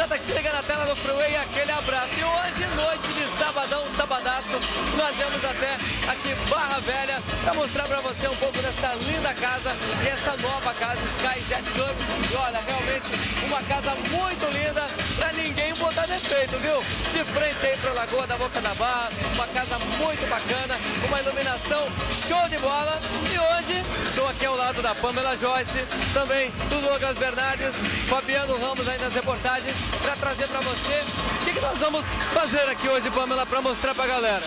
Santa que se liga na tela do Freeway, aquele abraço. E hoje, noite nós vamos até aqui Barra Velha para mostrar para você um pouco dessa linda casa e essa nova casa Sky Jet Club. E olha, realmente uma casa muito linda para ninguém botar defeito, viu? De frente aí para a Lagoa da Boca da Barra, uma casa muito bacana, uma iluminação show de bola. E hoje estou aqui ao lado da Pamela Joyce, também do Lucas Bernardes, Fabiano Ramos aí nas reportagens para trazer para você que, que nós vamos fazer aqui hoje, Pamela, para mostrar para a galera.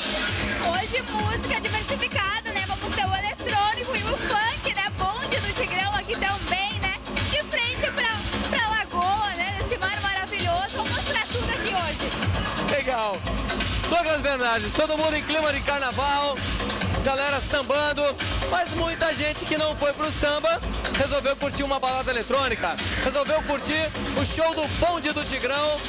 Hoje música diversificada, né? Vamos ter o eletrônico e o funk, né? Bonde do Tigrão aqui também, né? De frente pra, pra lagoa, né? Nesse mar maravilhoso. Vamos mostrar tudo aqui hoje. Legal. Douglas Bernardes, todo mundo em clima de carnaval, galera sambando, mas muita gente que não foi pro samba resolveu curtir uma balada eletrônica, resolveu curtir o show do Bonde do Tigrão.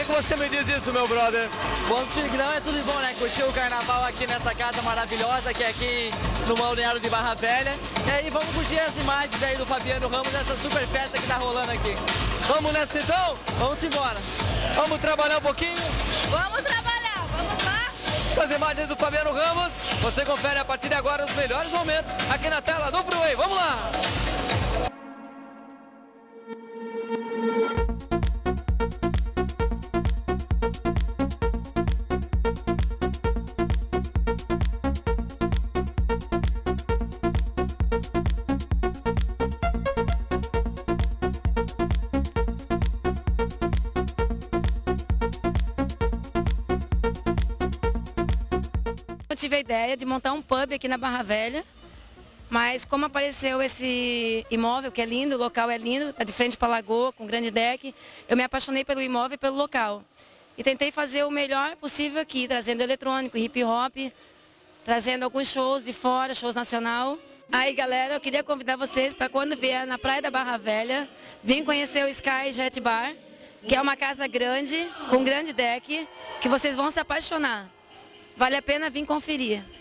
Que, que você me diz disso, meu brother? Bom, Tigrão é tudo de bom, né? Curtir o carnaval aqui nessa casa maravilhosa, que é aqui no Balneário de Barra Velha. E aí vamos curtir as imagens aí do Fabiano Ramos, dessa super festa que tá rolando aqui. Vamos nessa então? Vamos embora. Vamos trabalhar um pouquinho? Vamos trabalhar, vamos lá? Com as imagens do Fabiano Ramos, você confere a partir de agora os melhores momentos aqui na tela do Freeway. Vamos lá! Tive a ideia de montar um pub aqui na Barra Velha, mas como apareceu esse imóvel, que é lindo, o local é lindo, está de frente para a lagoa, com grande deck, eu me apaixonei pelo imóvel e pelo local. E tentei fazer o melhor possível aqui, trazendo eletrônico, hip hop, trazendo alguns shows de fora, shows nacional. Aí galera, eu queria convidar vocês para quando vier na Praia da Barra Velha, vir conhecer o Sky Jet Bar, que é uma casa grande, com grande deck, que vocês vão se apaixonar. Vale a pena vir conferir.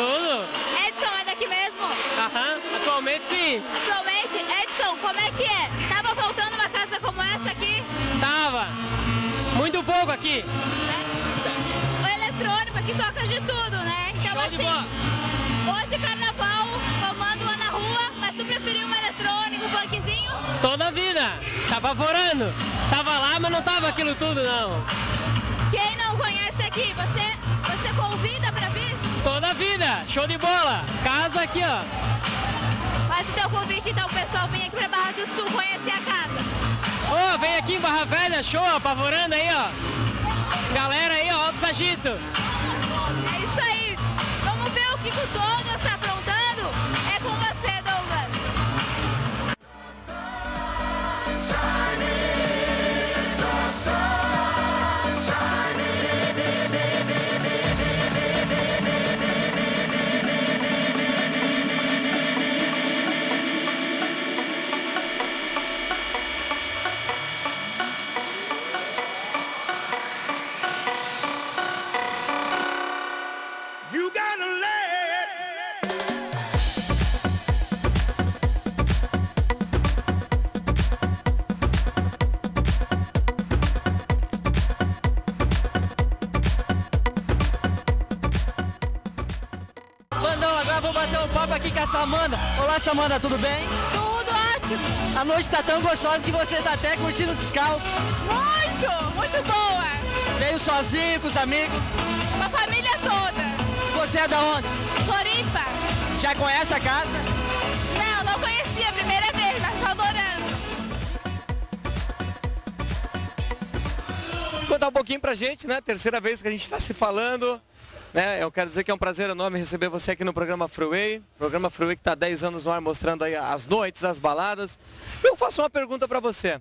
Tudo? Edson é daqui mesmo? Aham, atualmente sim. Atualmente, Edson, como é que é? Tava faltando uma casa como essa aqui? Tava. Muito pouco aqui. né? O eletrônico aqui toca de tudo, né? Então Show assim, hoje carnaval, rolando lá na rua, mas tu preferiu um eletrônico, um funkzinho? Toda a vida. Tá apavorando. Tava lá, mas não tava aquilo tudo, não. Quem não conhece aqui, você, você convida pra vir? Toda vida. Show de bola. Casa aqui, ó. Faz o teu convite então o pessoal vem aqui pra Barra do Sul conhecer a casa. Ô, vem aqui em Barra Velha, show, apavorando aí, ó. Galera aí, ó, altos agito. É isso aí. Vamos ver o que, que o Samanda. Olá, Samanda, tudo bem? Tudo ótimo. A noite tá tão gostosa que você tá até curtindo descalço. Muito, muito boa. Veio sozinho, com os amigos. Com a família toda. Você é da onde? Floripa. Já conhece a casa? Não, não conhecia, primeira vez, mas tô adorando. Contar um pouquinho pra gente, né? Terceira vez que a gente está se falando. Né? Eu quero dizer que é um prazer enorme receber você aqui no programa Freeway. Programa Freeway que está há 10 anos no ar, mostrando aí as noites, as baladas. Eu faço uma pergunta para você.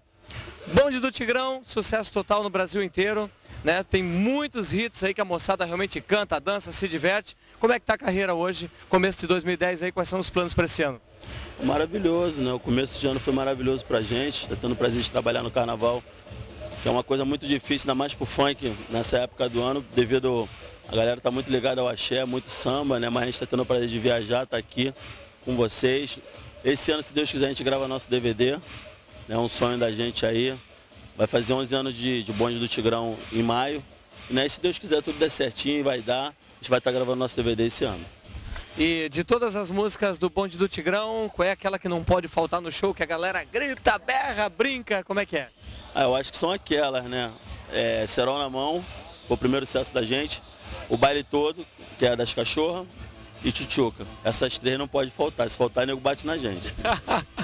Bonde do Tigrão, sucesso total no Brasil inteiro. Né? Tem muitos hits aí que a moçada realmente canta, dança, se diverte. Como é que tá a carreira hoje, começo de 2010 aí, quais são os planos para esse ano? Maravilhoso, né? O começo de ano foi maravilhoso pra gente, tá tendo o prazer de trabalhar no carnaval, que é uma coisa muito difícil, ainda mais pro funk nessa época do ano, devido a galera tá muito ligada ao axé, muito samba, né? Mas a gente tá tendo o prazer de viajar, tá aqui com vocês. Esse ano, se Deus quiser, a gente grava nosso DVD, é né? um sonho da gente aí. Vai fazer 11 anos de, de bonde do Tigrão em maio. Né? E se Deus quiser, tudo der certinho, vai dar. A gente vai estar gravando nosso DVD esse ano. E de todas as músicas do Bonde do Tigrão, qual é aquela que não pode faltar no show, que a galera grita, berra, brinca, como é que é? Ah, eu acho que são aquelas, né? É, Serol na mão, foi o primeiro sucesso da gente. O baile todo, que é das cachorras, e Tchutchuca. Essas três não pode faltar, se faltar, nego bate na gente.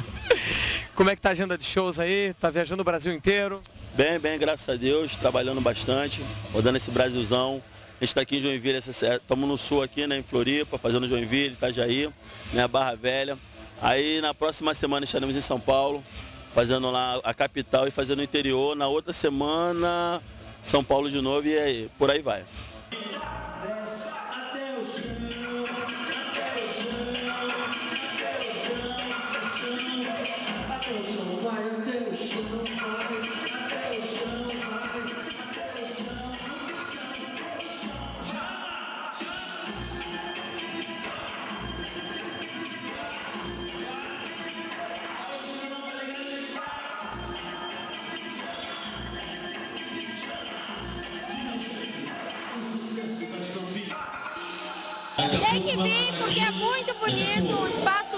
como é que tá a agenda de shows aí? Tá viajando o Brasil inteiro? Bem, bem, graças a Deus, trabalhando bastante, rodando esse Brasilzão. A gente está aqui em Joinville, estamos no sul aqui, né, em Floripa, fazendo Joinville, Itajaí, né, Barra Velha. Aí na próxima semana estaremos em São Paulo, fazendo lá a capital e fazendo o interior. Na outra semana, São Paulo de novo e aí, por aí vai. Tem que vir porque é muito bonito, um espaço,